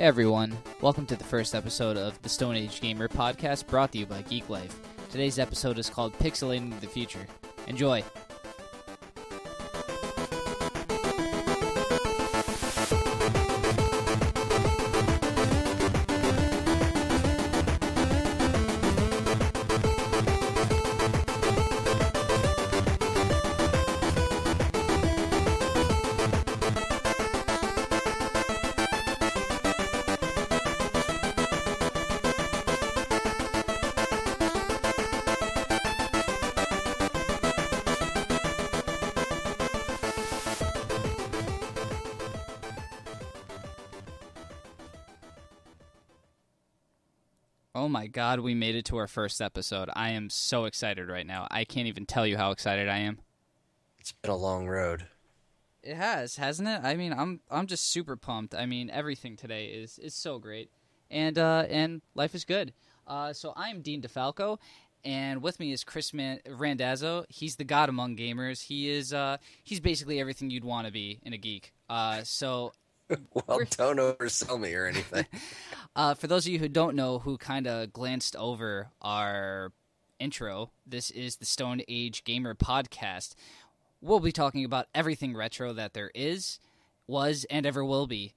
Hey everyone, welcome to the first episode of the Stone Age Gamer podcast brought to you by Geek Life. Today's episode is called Pixelating the Future. Enjoy! God, we made it to our first episode. I am so excited right now. I can't even tell you how excited I am. It's been a long road. It has, hasn't it? I mean, I'm I'm just super pumped. I mean, everything today is is so great. And uh and life is good. Uh so I'm Dean DeFalco and with me is Chris Man- Randazzo. He's the god among gamers. He is uh he's basically everything you'd want to be in a geek. Uh so well, We're- don't oversell me or anything. Uh, for those of you who don't know, who kind of glanced over our intro, this is the Stone Age Gamer podcast. We'll be talking about everything retro that there is, was, and ever will be.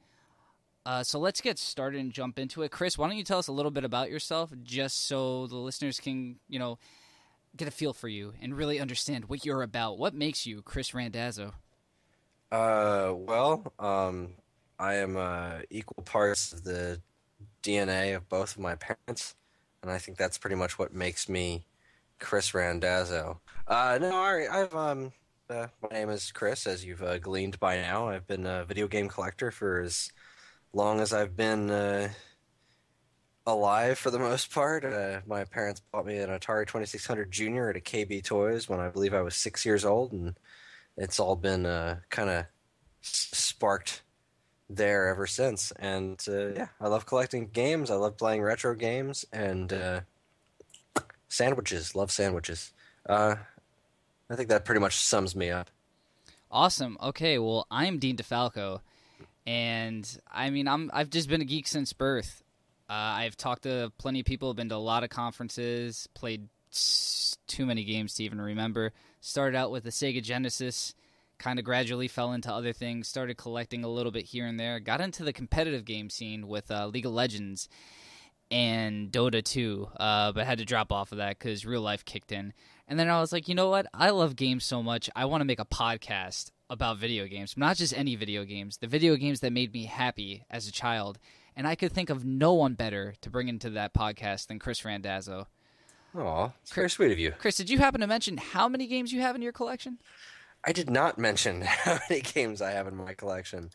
Uh, so let's get started and jump into it. Chris, why don't you tell us a little bit about yourself, just so the listeners can, you know, get a feel for you and really understand what you're about. What makes you Chris Randazzo? uh, well, um, I am uh, equal parts of the DNA of both of my parents, and I think that's pretty much what makes me Chris Randazzo. Uh, no, I, I've um, uh, my name is Chris, as you've uh, gleaned by now. I've been a video game collector for as long as I've been uh, alive, for the most part. Uh, my parents bought me an Atari Twenty Six Hundred Junior at a KB Toys when I believe I was six years old, and it's all been uh, kind of sparked there ever since. And uh, yeah, I love collecting games. I love playing retro games and uh, sandwiches. Love sandwiches. Uh, I think that pretty much sums me up. Awesome. Okay, well, I'm Dean DeFalco, and I mean, I'm I've just been a geek since birth. Uh, I've talked to plenty of people, been to a lot of conferences, played too many games to even remember. Started out with the Sega Genesis, kind of gradually fell into other things. Started collecting a little bit here and there. Got into the competitive game scene with uh, League of Legends and Dota 2, uh, but had to drop off of that because real life kicked in. And then I was like, you know what? I love games so much. I want to make a podcast about video games, not just any video games, the video games that made me happy as a child. And I could think of no one better to bring into that podcast than Chris Randazzo. Aw, it's very sweet of you. Chris, did you happen to mention how many games you have in your collection? I did not mention how many games I have in my collection.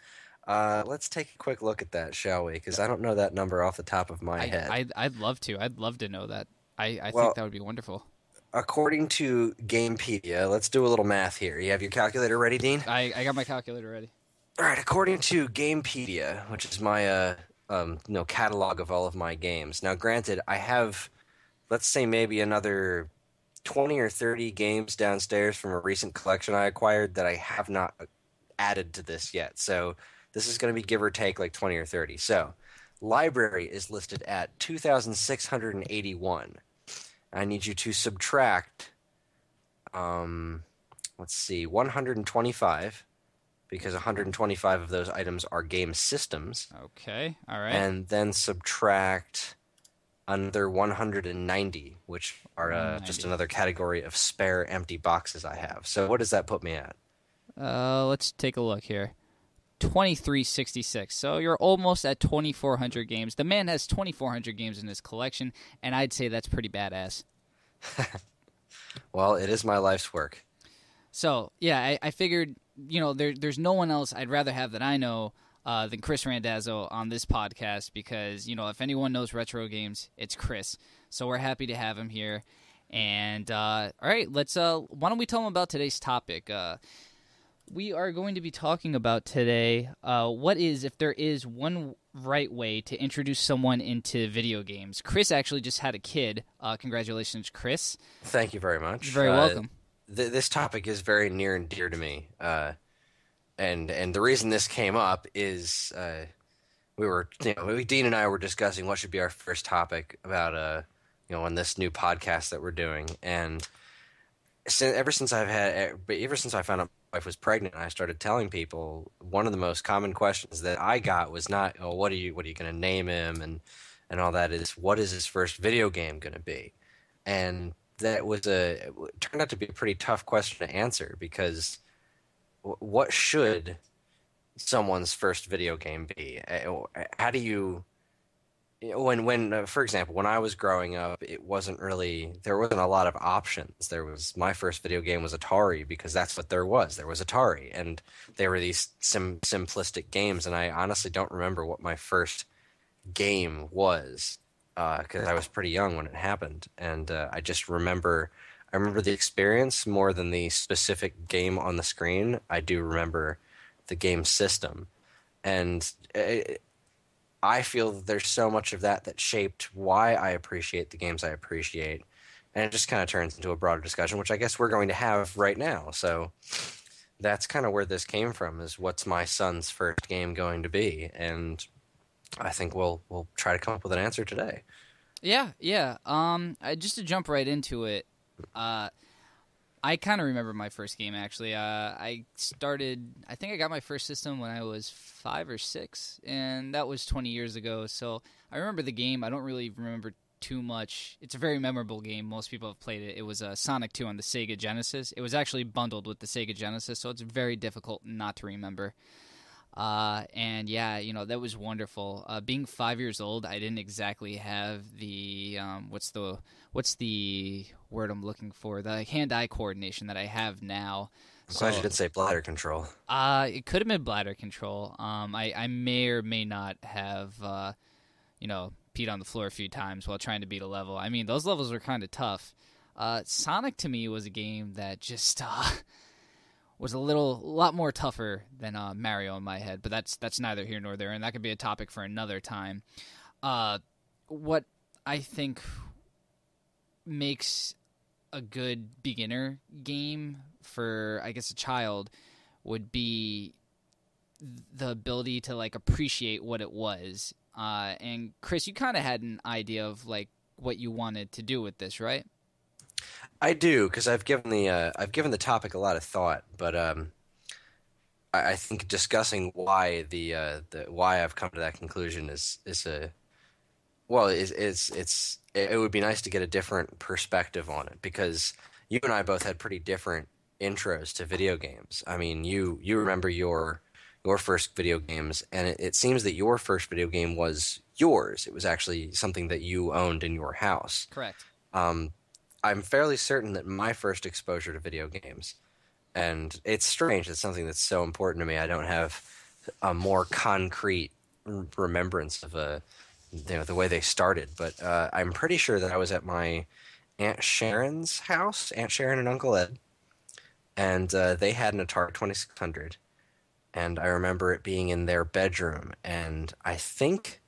Uh, let's take a quick look at that, shall we? Because I don't know that number off the top of my I, head. I'd, I'd love to. I'd love to know that. I, I Well- think that would be wonderful. According to Gamepedia, let's do a little math here. You have your calculator ready, Dean? I, I got my calculator ready. All right. According to Gamepedia, which is my uh, um, you know catalog of all of my games. Now, granted, I have, let's say, maybe another twenty or thirty games downstairs from a recent collection I acquired that I have not added to this yet. So this is going to be give or take like twenty or thirty. So library is listed at two thousand six hundred and eighty-one. I need you to subtract. Um, let's see, one hundred and twenty-five because 125 of those items are game systems, Okay. All right. and then subtract another 190, which are uh, just another category of spare empty boxes I have. So what does that put me at? Uh, let's take a look here. 2366. So you're almost at 2400 games. The man has 2400 games in his collection, and I'd say that's pretty badass. Well, it is my life's work. So, yeah, I, I figured, you know, there, there's no one else I'd rather have that I know uh, than Chris Randazzo on this podcast because, you know, if anyone knows retro games, it's Chris. So we're happy to have him here. And, uh, all right, let's, uh, why don't we tell him about today's topic? Uh, we are going to be talking about today uh, what is, if there is one right way to introduce someone into video games. Chris actually just had a kid. Uh, congratulations, Chris. Thank you very much. You're very Uh, welcome. th- this topic is very near and dear to me, uh, and and the reason this came up is uh, we were, you know, Dean and I were discussing what should be our first topic about, uh, you know, on this new podcast that we're doing, and since, ever since I've had, ever since I found out my wife was pregnant, I started telling people one of the most common questions that I got was not, "Oh, what are you, what are you going to name him?" and and all that is, "What is his first video game going to be?" And that was a turned out to be a pretty tough question to answer because what should someone's first video game be? How do you when when uh, for example when i was growing up it wasn't really there wasn't a lot of options. There was my first video game was atari because that's what there was. There was atari and there were these sim, simplistic games and i honestly don't remember what my first game was because uh, i was pretty young when it happened. And uh, i just remember i remember the experience more than the specific game on the screen i do remember the game system and it, I feel that there's so much of that that shaped why I appreciate the games I appreciate. And it just kind of turns into a broader discussion, which I guess we're going to have right now. So that's kind of where this came from is what's my son's first game going to be? And I think we'll we'll try to come up with an answer today. Yeah, yeah. Um just to jump right into it, uh I kind of remember my first game actually. Uh, I started. I think I got my first system when I was five or six, and that was 20 years ago. So I remember the game. I don't really remember too much. It's a very memorable game. Most people have played it. It was uh, Sonic 2 on the Sega Genesis. It was actually bundled with the Sega Genesis, so it's very difficult not to remember. Uh, and yeah, you know that was wonderful. Uh, being five years old, I didn't exactly have the um, what's the what's the word I'm looking for? The hand-eye coordination that I have now. I'm so, glad you didn't say bladder control. Uh, it could have been bladder control. Um, I, I may or may not have, uh, you know, peed on the floor a few times while trying to beat a level. I mean, those levels were kind of tough. Uh, Sonic to me was a game that just uh, was a little, lot more tougher than uh, Mario in my head. But that's that's neither here nor there, and that could be a topic for another time. Uh, what I think makes a good beginner game for I guess a child would be the ability to like appreciate what it was. Uh, and Chris, you kind of had an idea of like what you wanted to do with this, right? I do because I've given the uh, I've given the topic a lot of thought, but um, I, I, think discussing why the uh, the why I've come to that conclusion is is a well, it's it's it's it would be nice to get a different perspective on it because you and I both had pretty different intros to video games. I mean, you you remember your your first video games, and it, it, seems that your first video game was yours. It was actually something that you owned in your house. Correct. Um, I'm fairly certain that my first exposure to video games, and it's strange. It's something that's so important to me. I don't have a more concrete remembrance of a you know the way they started. But uh, I'm pretty sure that I was at my aunt Sharon's house, Aunt Sharon and Uncle Ed, and uh, they had an Atari 2600, and I remember it being in their bedroom, and I think.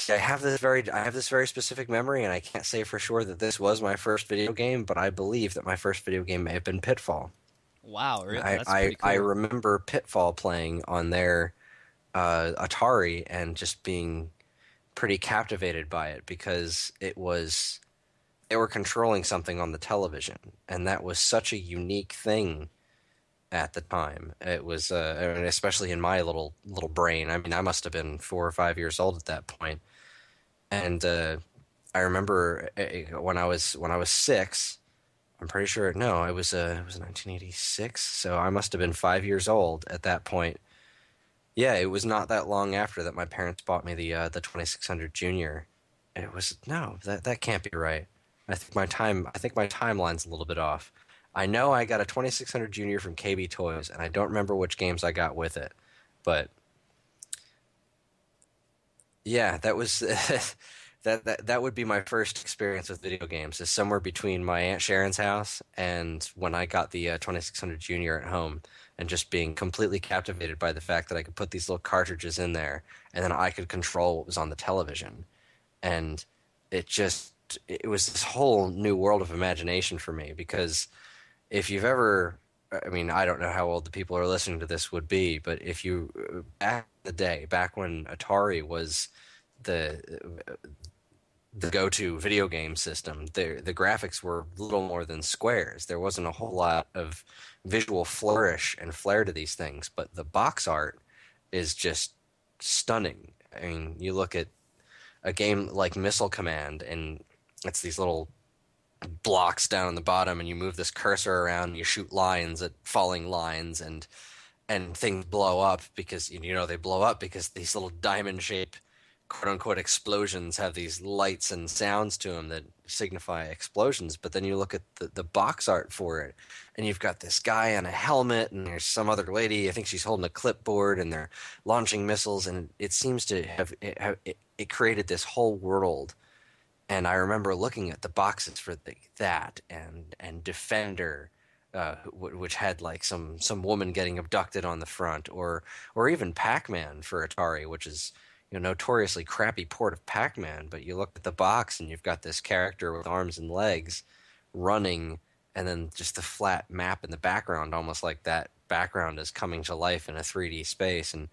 See, I have this very, I have this very specific memory, and I can't say for sure that this was my first video game, but I believe that my first video game may have been Pitfall. Wow, really? I, I, cool. I remember Pitfall playing on their uh, Atari and just being pretty captivated by it because it was they were controlling something on the television, and that was such a unique thing at the time. It was, uh, especially in my little little brain. I mean, I must have been four or five years old at that point, and uh, I remember uh, when I was when I was six. I'm pretty sure. No, it was uh, it was 1986, so I must have been five years old at that point yeah, it was not that long after that my parents bought me the uh, the 2600 Junior. It was no, that that can't be right. I think my time I think my timeline's a little bit off. I know I got a 2600 Junior from KB Toys, and I don't remember which games I got with it, but yeah, that was that, that that would be my first experience with video games. Is somewhere between my aunt Sharon's house and when I got the uh, 2600 Junior at home and just being completely captivated by the fact that I could put these little cartridges in there and then I could control what was on the television. And it just it was this whole new world of imagination for me because if you've ever I mean, I don't know how old the people are listening to this would be, but if you uh, back the day, back when Atari was the the go-to video game system. The the graphics were little more than squares. There wasn't a whole lot of visual flourish and flair to these things, but the box art is just stunning. I mean, you look at a game like Missile Command, and it's these little blocks down on the bottom, and you move this cursor around, and you shoot lines at falling lines, and and things blow up because you know they blow up because these little diamond shaped quote unquote explosions have these lights and sounds to them that signify explosions. But then you look at the, the box art for it, and you've got this guy on a helmet, and there's some other lady. I think she's holding a clipboard, and they're launching missiles, and it seems to have it, it, it created this whole world. And I remember looking at the boxes for the, that and and Defender. Uh, which had like some some woman getting abducted on the front, or or even Pac-Man for Atari, which is you know notoriously crappy port of Pac-Man, but you look at the box and you've got this character with arms and legs running, and then just the flat map in the background, almost like that background is coming to life in a 3D space, and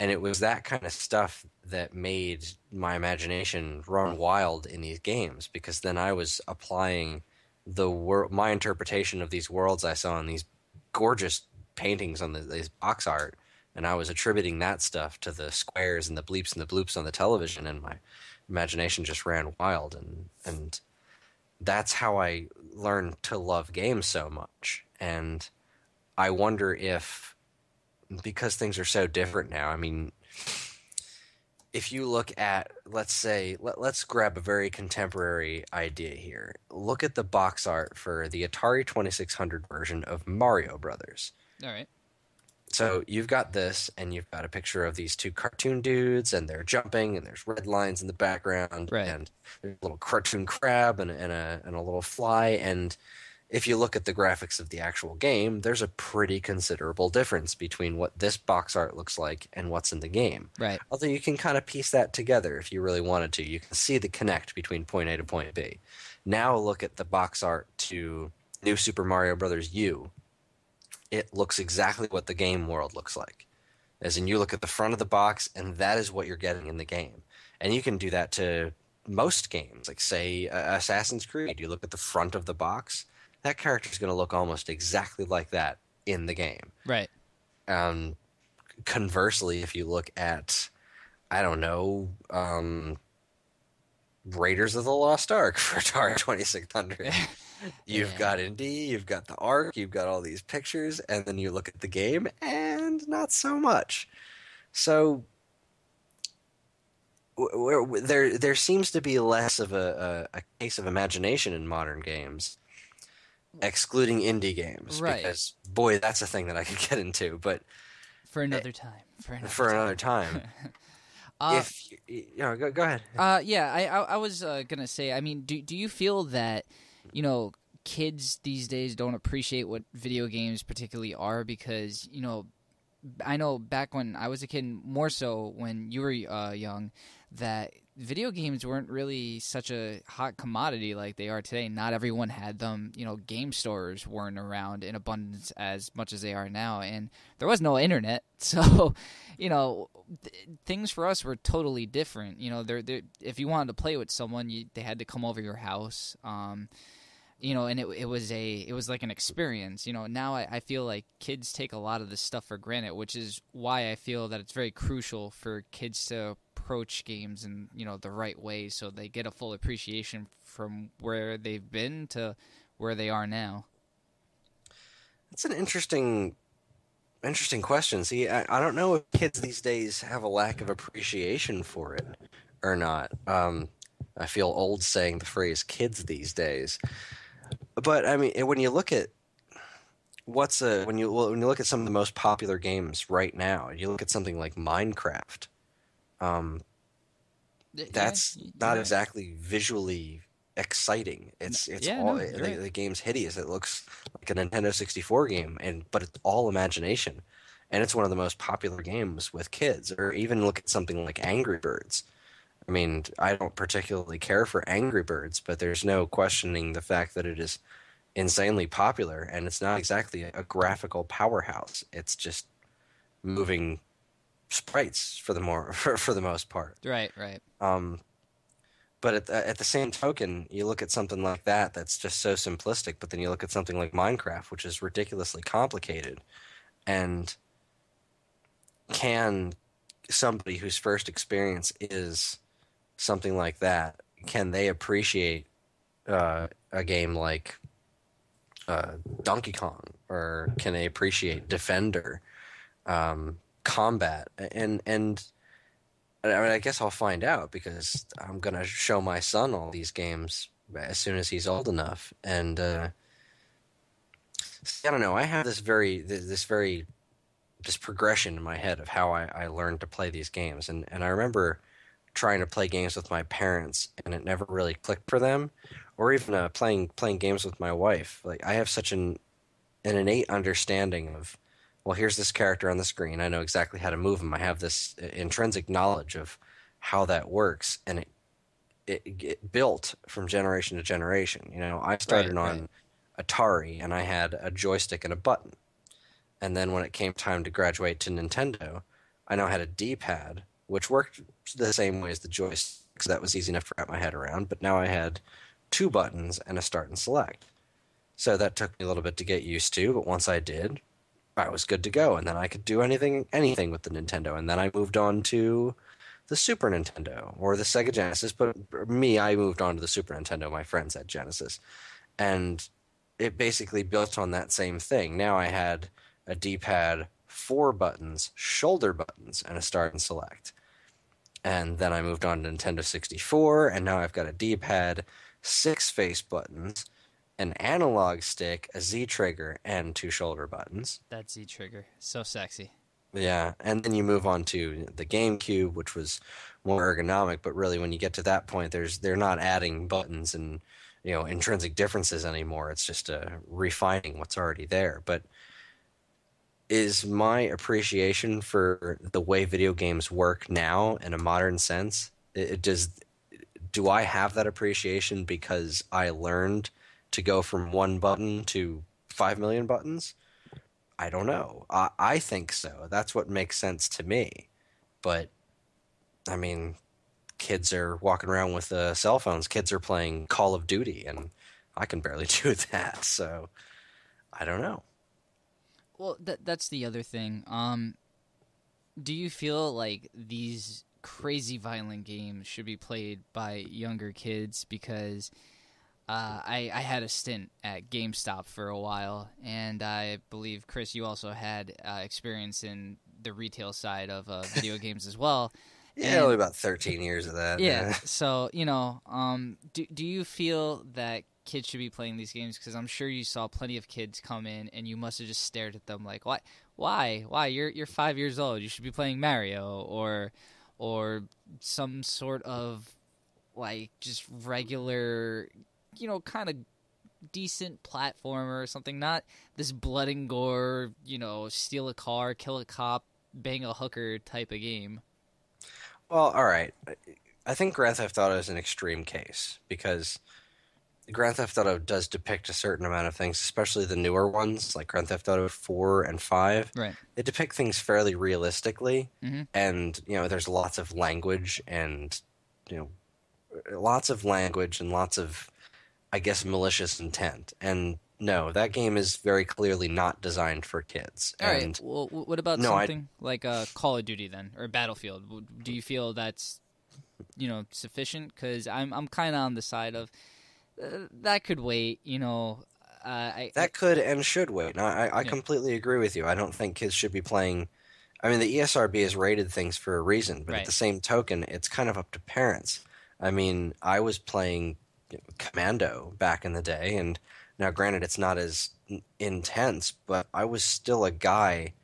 and it was that kind of stuff that made my imagination run wild in these games because then I was applying the wor- my interpretation of these worlds I saw in these gorgeous paintings on the, these box art and I was attributing that stuff to the squares and the bleeps and the bloops on the television, and my imagination just ran wild, and and that's how I learned to love games so much. And I wonder if because things are so different now. I mean, if you look at let's say let, us grab a very contemporary idea here. Look at the box art for the Atari 2600 version of Mario Brothers. All right so you've got this, and you've got a picture of these two cartoon dudes, and they're jumping, and there's red lines in the background, right. and there's a little cartoon crab and, and a and a little fly. And if you look at the graphics of the actual game, there's a pretty considerable difference between what this box art looks like and what's in the game. Right. Although you can kind of piece that together if you really wanted to. You can see the connect between point A to point B. Now look at the box art to New Super Mario Brothers U it looks exactly what the game world looks like. As in, you look at the front of the box, and that is what you're getting in the game. And you can do that to most games, like say uh, Assassin's Creed. You look at the front of the box, that character is going to look almost exactly like that in the game. Right. Um, conversely, if you look at, I don't know, um, Raiders of the Lost Ark for Atari 2600. You've yeah. got Indy, you've got the Ark, you've got all these pictures, and then you look at the game, and not so much. So there there seems to be less of a, a, a, case of imagination in modern games, excluding indie games. Right. Because boy, that's a thing that I could get into. But for another time. For another for time. another time. uh, if you know, go, go ahead. Uh, yeah, I I, I was uh, gonna say. I mean, do do you feel that you know, kids these days don't appreciate what video games particularly are because, you know, I know back when I was a kid, more so when you were uh, young, that video games weren't really such a hot commodity like they are today. Not everyone had them. You know, game stores weren't around in abundance as much as they are now, and there was no internet. So, you know, th- things for us were totally different. You know, they're, they're, if you wanted to play with someone, you, they had to come over your house. Um, you know, and it it was a it was like an experience. You know, now I, I feel like kids take a lot of this stuff for granted, which is why I feel that it's very crucial for kids to approach games in you know the right way, so they get a full appreciation from where they've been to where they are now. That's an interesting interesting question. See, I, I don't know if kids these days have a lack of appreciation for it or not. Um, I feel old saying the phrase "kids these days." But I mean, when you look at what's a when you when you look at some of the most popular games right now, you look at something like Minecraft. Um, that's yeah, not exactly visually exciting. It's it's yeah, all no, the, right. the, game's hideous. It looks like a Nintendo 64 game, and but it's all imagination, and it's one of the most popular games with kids. Or even look at something like Angry Birds. I mean, I don't particularly care for Angry Birds, but there's no questioning the fact that it is insanely popular, and it's not exactly a graphical powerhouse. It's just moving sprites for the more for, for the most part. Right, right. Um, but at the, at the same token, you look at something like that that's just so simplistic, but then you look at something like Minecraft, which is ridiculously complicated, and can somebody whose first experience is something like that can they appreciate uh, a game like uh, Donkey Kong, or can they appreciate Defender, um, Combat, and and I mean I guess I'll find out because I'm gonna show my son all these games as soon as he's old enough, and uh, I don't know. I have this very this very this progression in my head of how I, I learned to play these games, and and I remember trying to play games with my parents, and it never really clicked for them, or even uh, playing playing games with my wife. Like I have such an an innate understanding of, well, here's this character on the screen. I know exactly how to move him. I have this intrinsic knowledge of how that works, and it it, it built from generation to generation. You know, I started Right, on right. Atari, and I had a joystick and a button. And then when it came time to graduate to Nintendo, I now had a D-pad, which worked the same way as the joystick, so that was easy enough to wrap my head around. But now I had two buttons and a start and select. So that took me a little bit to get used to, but once I did, I was good to go, and then I could do anything anything with the Nintendo. And then I moved on to the Super Nintendo or the Sega Genesis. But me, I moved on to the Super Nintendo. My friends had Genesis, and it basically built on that same thing. Now I had a D-pad, four buttons, shoulder buttons, and a start and select. And then I moved on to Nintendo 64, and now I've got a D-pad, six face buttons, an analog stick, a Z trigger, and two shoulder buttons. That Z trigger, so sexy. Yeah, and then you move on to the GameCube, which was more ergonomic. But really, when you get to that point, there's they're not adding buttons and you know intrinsic differences anymore. It's just uh, refining what's already there. But is my appreciation for the way video games work now in a modern sense? It, it does. Do I have that appreciation because I learned to go from one button to five million buttons? I don't know. I, I think so. That's what makes sense to me. But I mean, kids are walking around with uh, cell phones. Kids are playing Call of Duty, and I can barely do that. So I don't know. Well, that that's the other thing. Um, do you feel like these crazy violent games should be played by younger kids? Because uh, I I had a stint at GameStop for a while, and I believe Chris, you also had uh, experience in the retail side of uh, video games as well. Yeah, And- only about 13 years of that. Yeah. So you know, um, do do you feel that kids should be playing these games? Because I'm sure you saw plenty of kids come in, and you must have just stared at them like, why, why, why? You're you're five years old. You should be playing Mario or or some sort of like just regular, you know, kind of decent platformer or something. Not this blood and gore, you know, steal a car, kill a cop, bang a hooker type of game. Well, all right. I think Grand Theft Auto is an extreme case because Grand Theft Auto does depict a certain amount of things, especially the newer ones like Grand Theft Auto 4 and 5. Right. They depict things fairly realistically, Mhm. and you know, there's lots of language and you know, lots of language and lots of, I guess, malicious intent. And no, that game is very clearly not designed for kids. All right. and Well, what about No, I- something like uh, Call of Duty then, or Battlefield? Do you feel that's you know sufficient? Because I'm I'm kind of on the side of uh, that could wait. You know, uh, I That could and should wait. No, I, I Yeah. completely agree with you. I don't think kids should be playing. I mean, the ESRB has rated things for a reason, but Right. at the same token, it's kind of up to parents. I mean, I was playing you know, Commando back in the day, and now, granted, it's not as intense, but I was still a guy.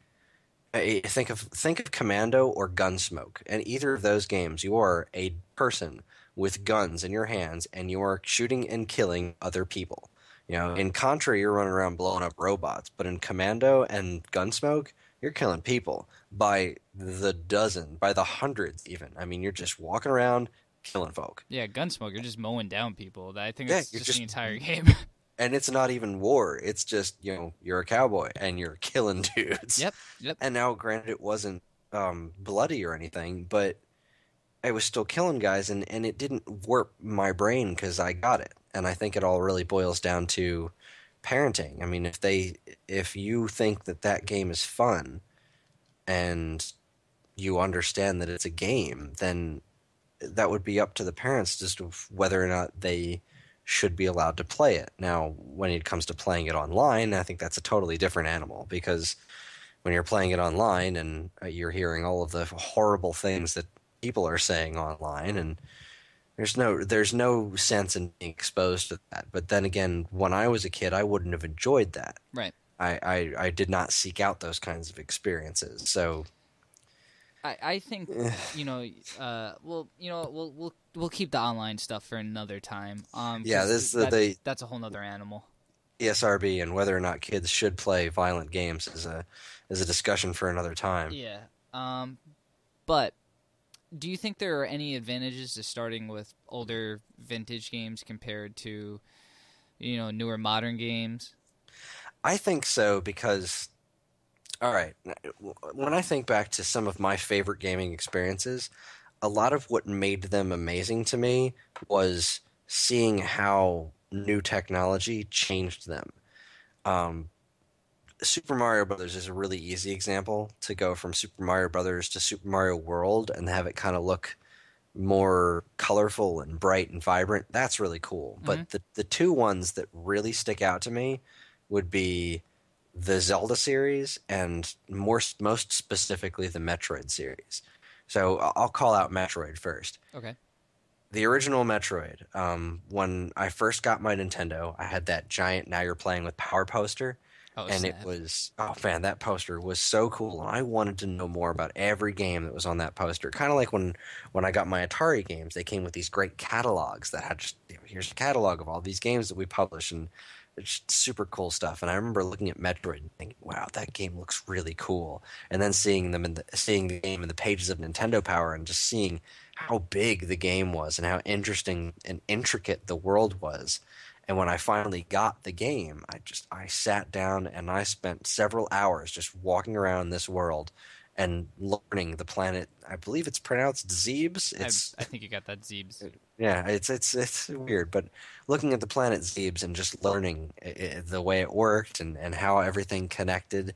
I- Think of think of Commando or Gunsmoke, and either of those games, you are a person with guns in your hands, and you are shooting and killing other people. You know, in Contra, you're running around blowing up robots, but in Commando and Gunsmoke, you're killing people by the dozen, by the hundreds, even. I mean, you're just walking around killing folk, yeah, Gunsmoke. You're just mowing down people. I think Yeah, that's you're just, just- the entire game. and it's not even war. It's just you know, you're a cowboy and you're killing dudes. yep. Yep. And now, granted, it wasn't um, bloody or anything, but I was still killing guys, and, and it didn't warp my brain because I got it. And I think it all really boils down to parenting. I mean, if they if you think that that game is fun, and you understand that it's a game, then that would be up to the parents to whether or not they should be allowed to play it. Now, when it comes to playing it online, I think that's a totally different animal because when you're playing it online and uh, you're hearing all of the horrible things that people are saying online and there's no there's no sense in being exposed to that. But then again, when I was a kid, I wouldn't have enjoyed that. Right. I, I, I did not seek out those kinds of experiences. So I, I think you know, uh, well, you know, we'll we'll we'll keep the online stuff for another time. Um, Yeah, this- that, they- that's a whole nother animal. ESRB and whether or not kids should play violent games is a is a discussion for another time. Yeah. Um, but do you think there are any advantages to starting with older vintage games compared to, you know, newer modern games? I think so because, all right, when I think back to some of my favorite gaming experiences, a lot of what made them amazing to me was seeing how new technology changed them. Um, Super Mario Brothers is a really easy example to go from Super Mario Brothers to Super Mario World and have it kind of look more colorful and bright and vibrant. That's really cool. But the the two ones that really stick out to me would be the Zelda series and more most specifically the Metroid series. So I'll I'll call out Metroid first Okay. the original Metroid. Um, when I first got my Nintendo, I had that giant "Now You're Playing with Power" poster, Oh, and snap. it was oh man, that poster was so cool, and I wanted to know more about every game that was on that poster. Kind of like when when I got my Atari games, they came with these great catalogs that had just you know, here's a catalog of all these games that we publish, and it's super cool stuff. And I remember looking at Metroid and thinking, wow, that game looks really cool, and then seeing them in the seeing the game in the pages of Nintendo Power, and just seeing how big the game was and how interesting and intricate the world was. And when I finally got the game, I just I sat down and I spent several hours just walking around this world and learning the planet. I believe it's pronounced Zebes. I, It's I think you got that Zeebs. yeah, it's it's it's weird, but looking at the planet Zebes and just learning i i the way it worked and, and how everything connected,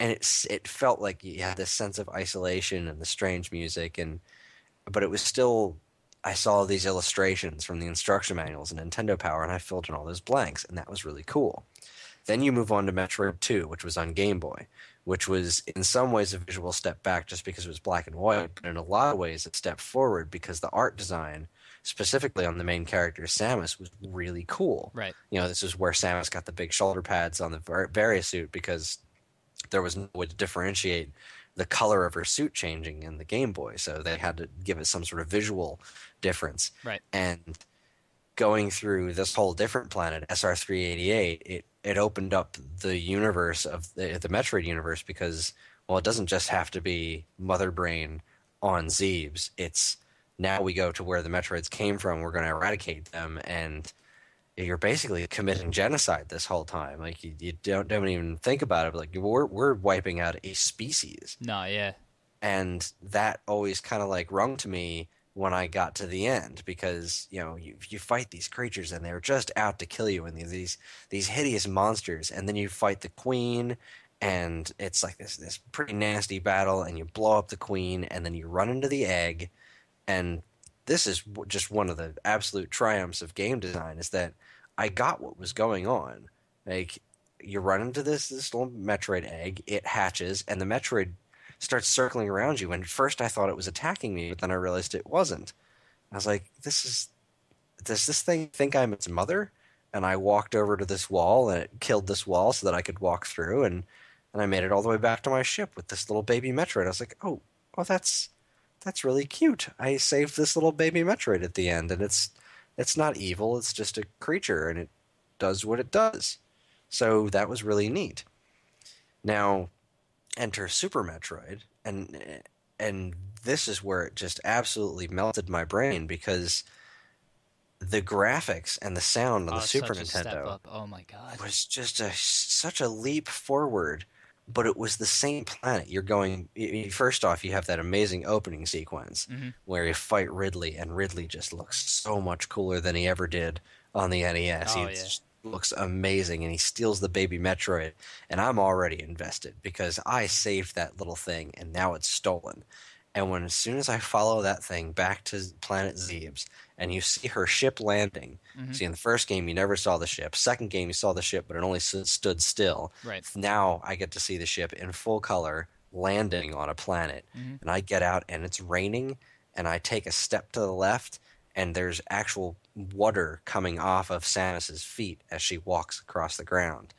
and it's it felt like you had this sense of isolation and the strange music and, but it was still. I saw these illustrations from the instruction manuals and Nintendo Power, and I filled in all those blanks, and that was really cool. Then you move on to Metroid 2, which was on Game Boy, which was in some ways a visual step back just because it was black and white, but in a lot of ways a step forward because the art design, specifically on the main character Samus, was really cool. Right. You know, this is where Samus got the big shoulder pads on the Var- Varia suit because there was no way to differentiate the color of her suit changing in the Game Boy, so they had to give it some sort of visual difference. Right. And going through this whole different planet, SR388, it it opened up the universe of the, the Metroid universe because well, it doesn't just have to be Mother Brain on Zebes. It's now we go to where the Metroids came from. We're going to eradicate them, and you're basically committing genocide this whole time. Like you, you don't don't even think about it. Like we're we're wiping out a species No, yeah. and that always kind of like rung to me when I got to the end because you know you you fight these creatures and they're just out to kill you and these these, these hideous monsters and then you fight the queen and it's like this this pretty nasty battle and you blow up the queen and then you run into the egg and this is just one of the absolute triumphs of game design is that I got what was going on like you run into this this little Metroid egg it hatches and the Metroid starts circling around you. And at first I thought it was attacking me, but then I realized it wasn't. I was like, this is, does this thing think I'm its mother? And I walked over to this wall and it killed this wall so that I could walk through. And, and I made it all the way back to my ship with this little baby Metroid. I was like, oh, oh, that's, that's really cute. I saved this little baby Metroid at the end. And it's, it's not evil. It's just a creature and it does what it does. So that was really neat. Now, enter Super Metroid, and and this is where it just absolutely melted my brain because the graphics and the sound on Oh, the Super such a step Nintendo. Oh my god. was just a such a leap forward but it was the same planet. You're going first off, you have that amazing opening sequence Mhm. where you fight Ridley, and Ridley just looks so much cooler than he ever did on the NES. Oh, he yeah. just looks amazing, and he steals the baby Metroid, and I'm already invested because I saved that little thing, and now it's stolen. And when as soon as I follow that thing back to Planet Zebes, and you see her ship landing, Mhm. see in the first game you never saw the ship. Second game you saw the ship, but it only stood still. Right. Now I get to see the ship in full color landing on a planet, Mhm. and I get out and it's raining, and I take a step to the left, and there's actual water coming off of Samus's feet as she walks across the ground.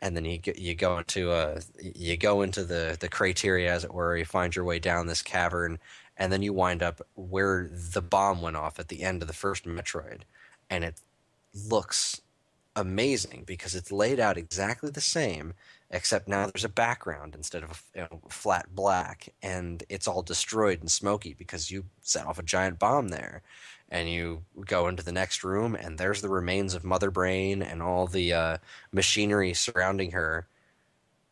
And then you get, you go into a you go into the the Crateria as it were. You find your way down this cavern, and then you wind up where the bomb went off at the end of the first Metroid, and it looks amazing because it's laid out exactly the same, except now there's a background instead of you know, flat black, and it's all destroyed and smoky because you set off a giant bomb there. And you go into the next room, and there's the remains of Mother Brain and all the uh, machinery surrounding her.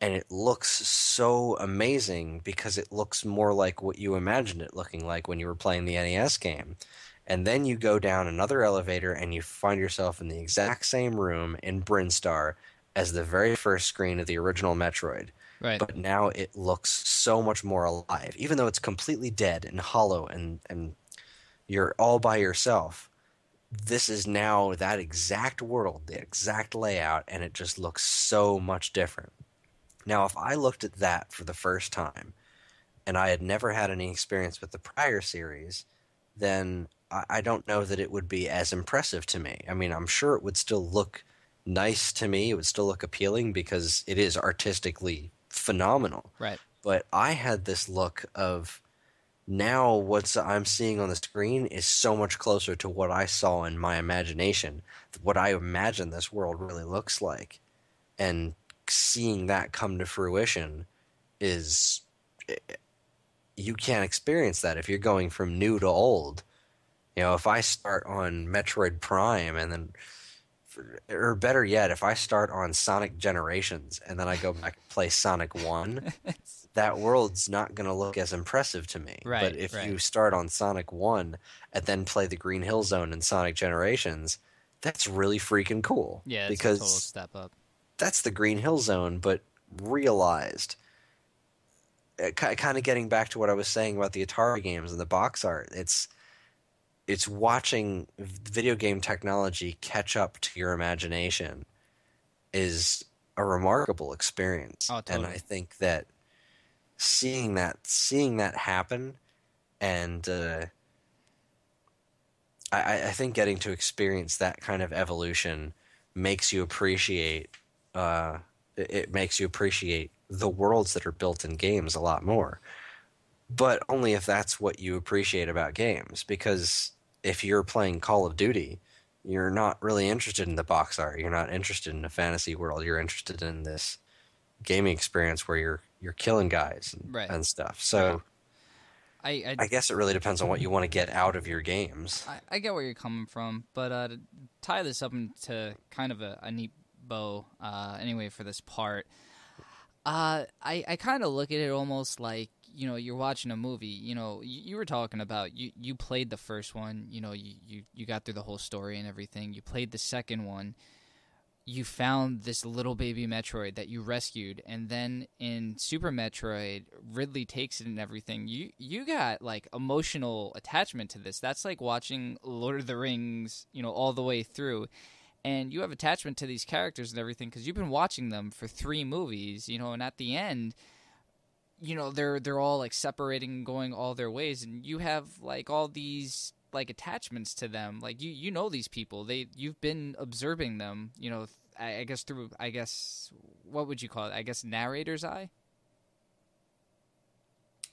And it looks so amazing because it looks more like what you imagined it looking like when you were playing the NES game. And then you go down another elevator and you find yourself in the exact same room in Brinstar as the very first screen of the original Metroid. Right. But now it looks so much more alive, even though it's completely dead and hollow and, and you're all by yourself. This is now that exact world, the exact layout, and it just looks so much different. Now, if I looked at that for the first time and I had never had any experience with the prior series, then I, I don't know that it would be as impressive to me. I mean, I'm sure it would still look nice to me. It would still look appealing because it is artistically phenomenal. right. But I had this look of now what I'm seeing on the screen is so much closer to what I saw in my imagination, what I imagine this world really looks like. And seeing that come to fruition is eh, you can't experience that if you're going from new to old. You know, if I start on Metroid Prime and then, or better yet, if I start on Sonic Generations and then I go back and play Sonic 1, that world's not going to look as impressive to me. Right, but if you start on Sonic 1 and then play the Green Hill Zone in Sonic Generations, that's really freaking cool. Yeah, it's because step up. That's the Green Hill Zone, but realized. Kind of getting back to what I was saying about the Atari games and the box art. It's it's watching video game technology catch up to your imagination is a remarkable experience, Oh, and. I think that seeing that seeing that happen, and uh, I, I think getting to experience that kind of evolution makes you appreciate uh, it it makes you appreciate the worlds that are built in games a lot more. But only if that's what you appreciate about games. Because if you're playing Call of Duty, you're not really interested in the box art. You're not interested in a fantasy world. You're interested in this gaming experience where you're you're killing guys and, Right. and stuff. So I, I, I guess it really depends on what you want to get out of your games. I, I get where you're coming from, but uh, to tie this up into kind of a, a neat bow, uh, anyway, for this part, uh, I, I kind of look at it almost like you know you're watching a movie. You know, you, you were talking about you, you played the first one. You know, you, you you got through the whole story and everything. You played the second one. You found this little baby Metroid that you rescued, and then in Super Metroid, Ridley takes it and everything. You you got like emotional attachment to this. That's like watching Lord of the Rings, you know, all the way through, and you have attachment to these characters and everything because you've been watching them for three movies, you know, and at the end, you know, they're they're all like separating, going all their ways, and you have like all these like attachments to them. Like you you know these people. They you've been observing them, you know. I, I guess through I guess what would you call it? I guess narrator's eye.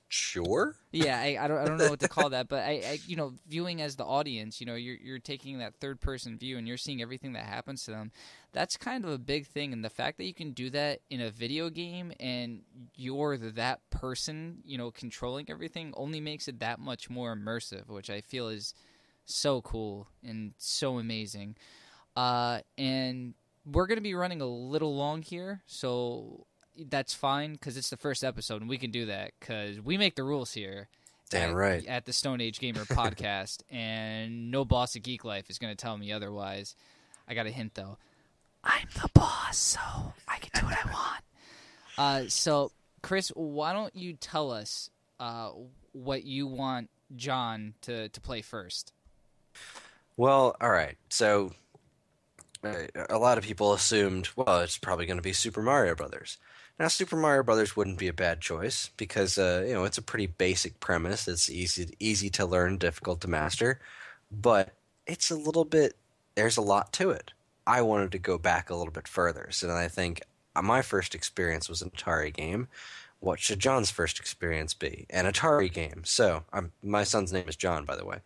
Sure. Yeah, I, I don't I don't know what to call that, but I, I you know viewing as the audience, you know, you're you're taking that third person view and you're seeing everything that happens to them. That's kind of a big thing, and the fact that you can do that in a video game and you're that person, you know, controlling everything, only makes it that much more immersive, which I feel is so cool and so amazing. Uh, and we're gonna be running a little long here, so that's fine because it's the first episode and we can do that because we make the rules here. Damn at, right. At the Stone Age Gamer podcast, and no boss at Geek Life is going to tell me otherwise. I got a hint though. I'm the boss, so I can do what I want. Uh, so, Chris, why don't you tell us uh, what you want John to, to play first? Well, all right. So, uh, a lot of people assumed, well, it's probably going to be Super Mario Brothers. Now, Super Mario Brothers wouldn't be a bad choice because uh, you know it's a pretty basic premise. It's easy easy to learn, difficult to master, but it's a little bit. There's a lot to it. I wanted to go back a little bit further, so I think my first experience was an Atari game. What should John's first experience be? An Atari game. So, I'm, my son's name is John, by the way.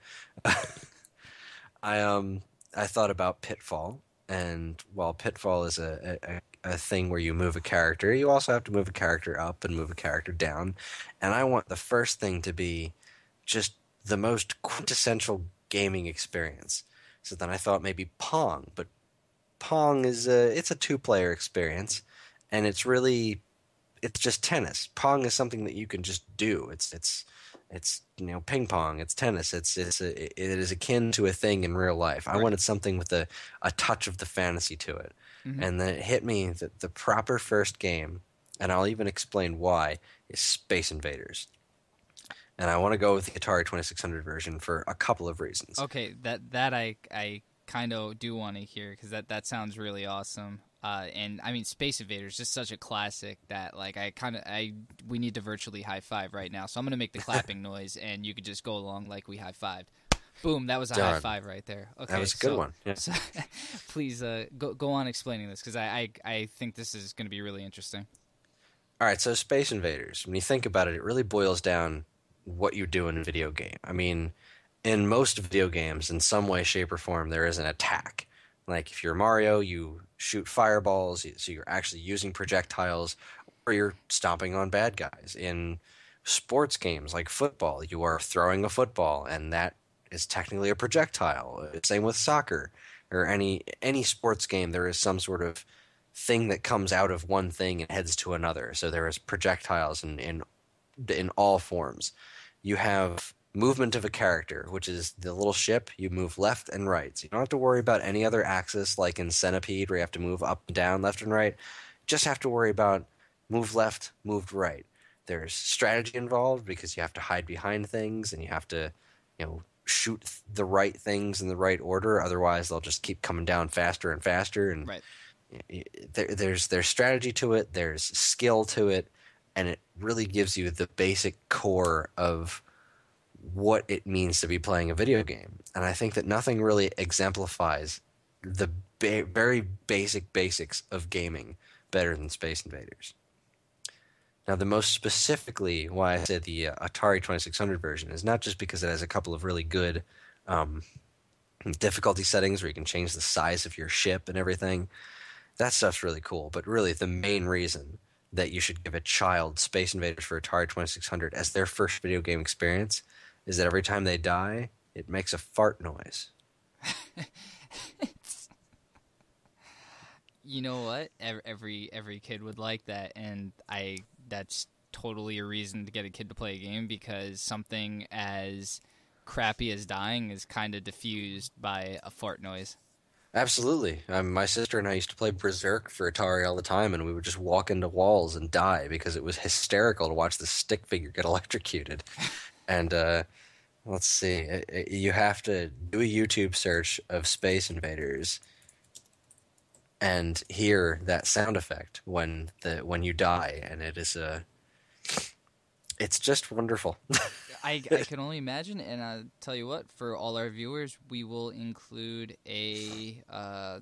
I um I thought about Pitfall, and while Pitfall is a, a, a thing where you move a character, you also have to move a character up and move a character down. And I want the first thing to be just the most quintessential gaming experience. So then I thought maybe Pong, but Pong is a it's a two player experience, and it's really it's just tennis. Pong is something that you can just do. It's it's it's you know ping pong. It's tennis. It's it's a, it is akin to a thing in real life. I wanted something with a, a touch of the fantasy to it, Mhm. and then it hit me that the proper first game, and I'll even explain why, is Space Invaders. And I want to go with the Atari Twenty Six Hundred version for a couple of reasons. Okay, that that I I kind of do want to hear because that that sounds really awesome. Uh, and I mean, Space Invaders is just such a classic that like I kind of I we need to virtually high five right now. So I'm gonna make the clapping noise, and you could just go along like we high fived. Boom! That was a high five right there. Okay, that was a good so- one. Yeah. So, please uh, go go on explaining this because I, I I think this is going to be really interesting. All right, so Space Invaders. When you think about it, it really boils down what you do in a video game. I mean, in most video games, in some way, shape, or form, there is an attack. Like if you're Mario, you shoot fireballs, so you're actually using projectiles, or you're stomping on bad guys. In sports games like football, you are throwing a football, and that is technically a projectile. Same with soccer or any any sports game. There is some sort of thing that comes out of one thing and heads to another. So there is projectiles in in in all forms. You have movement of a character, which is the little ship. You move left and right. So you don't have to worry about any other axis like in Centipede where you have to move up and down, left and right. Just have to worry about move left, move right. There's strategy involved because you have to hide behind things and you have to, you know, shoot the right things in the right order. Otherwise, they'll just keep coming down faster and faster. And Right. there, there's there's strategy to it, there's skill to it, and it really gives you the basic core of what it means to be playing a video game. And I think that nothing really exemplifies the ba- very basic basics of gaming better than Space Invaders. Now, the most specifically why I say the uh, Atari 2600 version is not just because it has a couple of really good um, difficulty settings where you can change the size of your ship and everything. That stuff's really cool. But really, the main reason that you should give a child Space Invaders for Atari 2600 as their first video game experience is that every time they die, it makes a fart noise. You know what? Ev- Every every kid would like that, and I that's totally a reason to get a kid to play a game because something as crappy as dying is kind of diffused by a fart noise. Absolutely. Um, my sister and I used to play Berserk for Atari all the time, and we would just walk into walls and die because it was hysterical to watch the stick figure get electrocuted. and uh, let's see, you have to do a YouTube search of Space Invaders and hear that sound effect when the when you die, and it is a. It's just wonderful. I, I can only imagine, and I'll tell you what, for all our viewers, we will include a uh,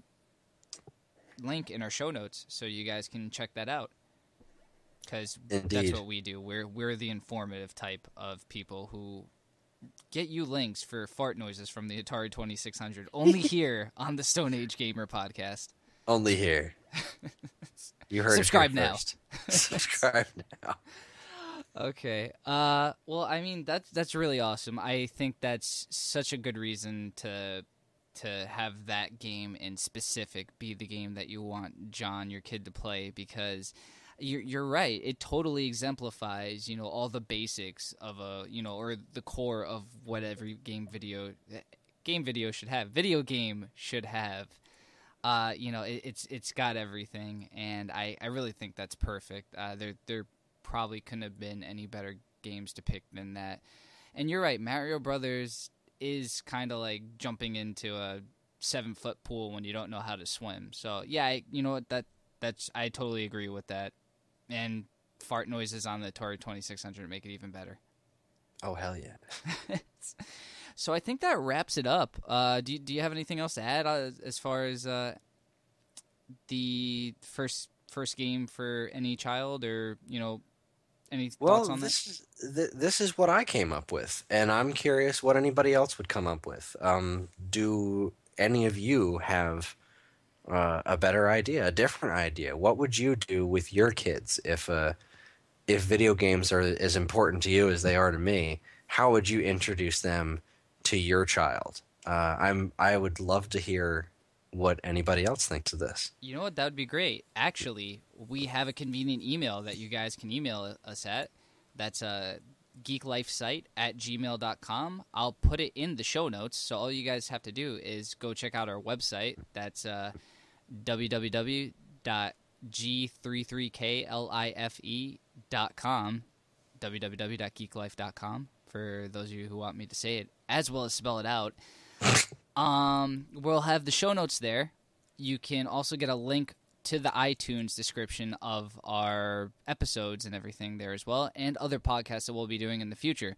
link in our show notes so you guys can check that out. Because that's what we do. We're we're the informative type of people who get you links for fart noises from the Atari Twenty Six Hundred only here on the Stone Age Gamer podcast. Only here. You heard Subscribe it here now. first. Subscribe now. Okay. Uh well, I mean that's that's really awesome. I think that's such a good reason to to have that game in specific be the game that you want John your kid to play because you're you're right. It totally exemplifies, you know, all the basics of a, you know, or the core of what every game video game video should have. Video game should have. Uh, you know, it, it's it's got everything, and I, I really think that's perfect. Uh, there there probably couldn't have been any better games to pick than that. And you're right, Mario Brothers is kind of like jumping into a seven foot pool when you don't know how to swim. So yeah, I, you know what that that's I totally agree with that. And fart noises on the Atari 2600 make it even better. Oh hell yeah! so I think that wraps it up. Uh, do you, do you have anything else to add uh, as far as uh, the first first game for any child, or you know, any well, thoughts on this is th- this is what I came up with, and I'm curious what anybody else would come up with. Um, do any of you have uh, a better idea, a different idea? What would you do with your kids if uh, if video games are as important to you as they are to me? How would you introduce them to your child? Uh, I'm I would love to hear what anybody else thinks of this. You know what? That would be great. Actually, we have a convenient email that you guys can email us at. That's a geeklifesite at gmail.com. I'll put it in the show notes. So all you guys have to do is go check out our website. That's uh, www.g33klife.com. www.geeklife.com for those of you who want me to say it as well as spell it out. um, we'll have the show notes there. You can also get a link to the iTunes description of our episodes and everything there as well, and other podcasts that we'll be doing in the future.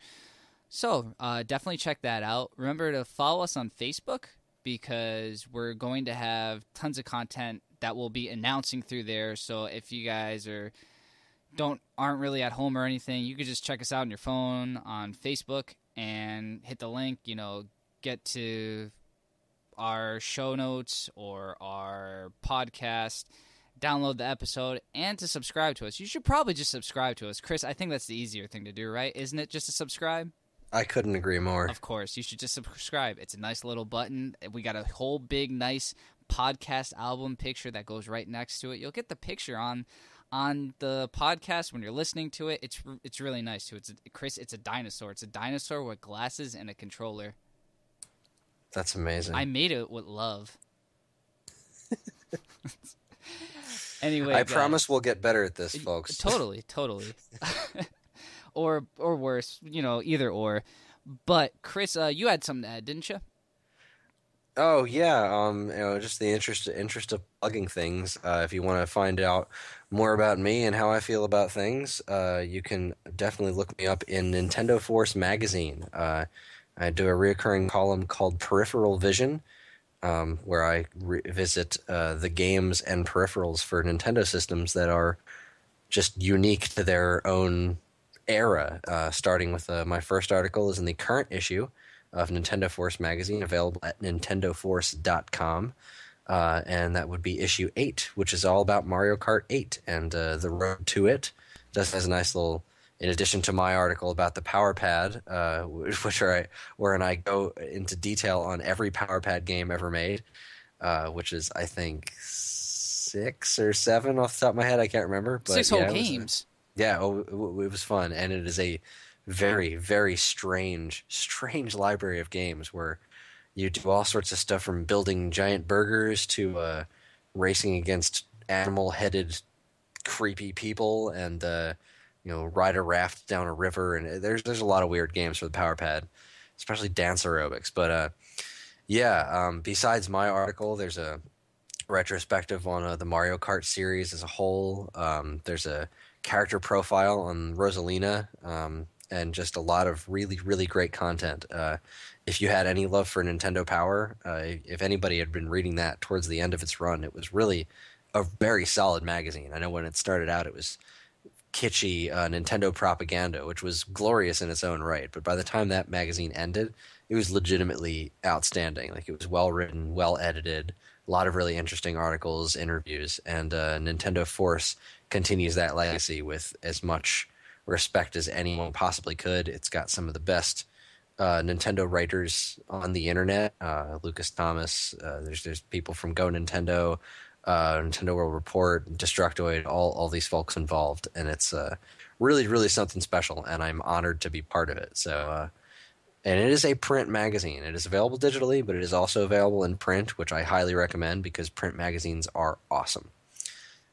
So uh, definitely check that out. Remember to follow us on Facebook because we're going to have tons of content that we'll be announcing through there. So if you guys are don't aren't really at home or anything, you could just check us out on your phone on Facebook and hit the link. You know, get to our show notes or our podcast, download the episode, and to subscribe to us. You should probably just subscribe to us. Chris, I think that's the easier thing to do, right? Isn't it just to subscribe? I couldn't agree more. Of course, you should just subscribe. It's a nice little button. We got a whole big, nice podcast album picture that goes right next to it. You'll get the picture on on the podcast when you're listening to it. It's it's really nice too. It's a, Chris. It's a dinosaur. It's a dinosaur with glasses and a controller. That's amazing. I made it with love. anyway, I guys. promise we'll get better at this, folks. Totally, totally. or or worse, you know, either or. But Chris, uh, you had something to add, didn't you? Oh yeah, um, you know, just the interest interest of plugging things. Uh, if you want to find out more about me and how I feel about things, uh, you can definitely look me up in Nintendo Force magazine. Uh, I do a reoccurring column called Peripheral Vision, um, where I revisit uh, the games and peripherals for Nintendo systems that are just unique to their own era. Uh, starting with uh, my first article is in the current issue of Nintendo Force magazine, available at nintendoforce.com. Uh, and that would be issue 8, which is all about Mario Kart 8 and uh, the road to it. Just has a nice little, in addition to my article about the Power Pad, uh, which are, wherein I go into detail on every Power Pad game ever made, uh, which is, I think, six or seven off the top of my head. I can't remember. But Six yeah, whole a- games. yeah, oh, it, it was fun, and it is a very, very strange, strange library of games where you do all sorts of stuff from building giant burgers to uh, racing against animal-headed, creepy people, and uh, you know, ride a raft down a river. And there's there's a lot of weird games for the Power Pad, especially dance aerobics. But uh, yeah, um, besides my article, there's a retrospective on uh, the Mario Kart series as a whole. Um, there's a character profile on Rosalina, um, and just a lot of really, really great content. Uh, if you had any love for Nintendo Power, uh, if anybody had been reading that towards the end of its run, it was really a very solid magazine. I know when it started out, it was kitschy uh, Nintendo propaganda, which was glorious in its own right. But by the time that magazine ended, it was legitimately outstanding. Like it was well written, well edited, a lot of really interesting articles, interviews, and uh, Nintendo Force continues that legacy with as much respect as anyone possibly could. It's got some of the best uh, Nintendo writers on the internet. Uh, Lucas Thomas. Uh, there's there's people from Go Nintendo. uh, Nintendo World Report, Destructoid, all all these folks involved, and it's uh, really really something special, and I'm honored to be part of it. So. Uh, and it is a print magazine. It is available digitally, but it is also available in print, which I highly recommend because print magazines are awesome.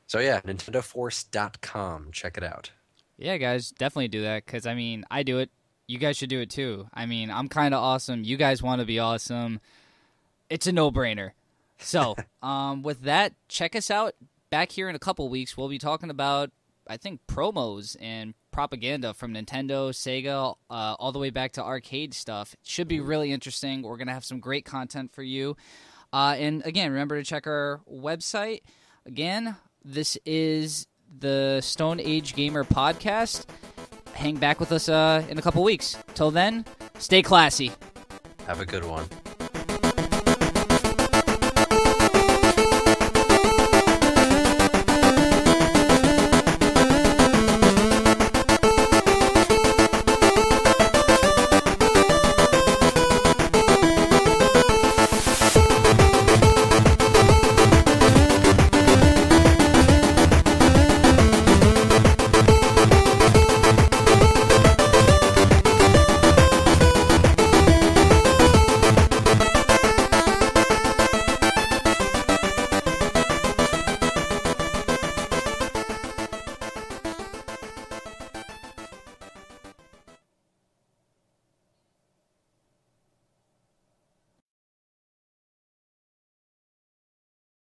So yeah, NintendoForce.com. Check it out. Yeah, guys, definitely do that because I mean, I do it. You guys should do it too. I mean, I'm kind of awesome. You guys want to be awesome. It's a no brainer. So, um, with that, check us out back here in a couple weeks. We'll be talking about, I think, promos and propaganda from Nintendo, Sega, uh, all the way back to arcade stuff. It should be really interesting. We're going to have some great content for you. Uh, and again, remember to check our website. Again, this is the Stone Age Gamer podcast. Hang back with us uh, in a couple weeks. Till then, stay classy. Have a good one.